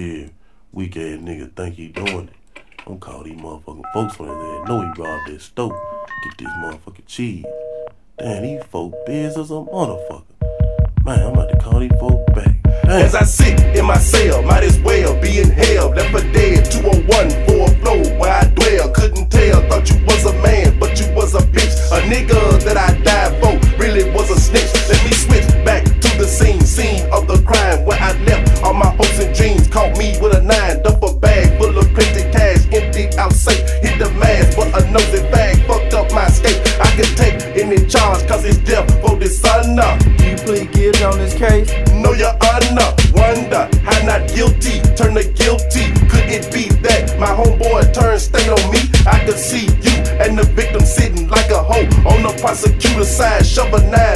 Yeah, weak ass nigga think he doing it. Don't call these motherfucking folks on his ass. Know he robbed that store. Get this motherfucking cheese. Damn, these folk biz as a motherfucker. Man, I'm about to call these folk back. Damn. As I sit in my cell, might as well be in hell. Hit the mask, but a nosy bag fucked up my state. I can take any charge, cause it's death for dishonor. You plead guilty on this case? Know your honor, wonder how not guilty turn to guilty. Could it be that my homeboy turned stain on me? I could see you and the victim sitting like a hoe on the prosecutor's side, shove a nine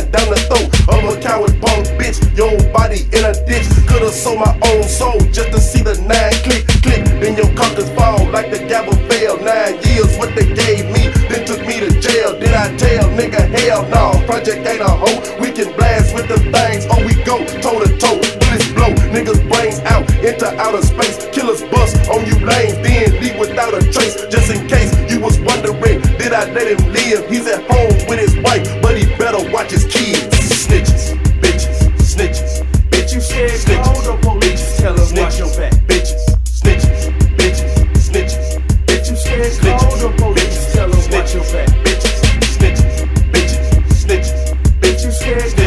they gave me, then took me to jail. Did I tell nigga hell no? Project ain't a hoe. We can blast with the things, oh we go toe to toe. Bullets blow, niggas brains out into outer space. Killers bust on you lanes, then leave without a trace. Just in case you was wondering, did I let him live? He's at home with his wife, but he better watch his kids.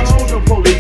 Scared,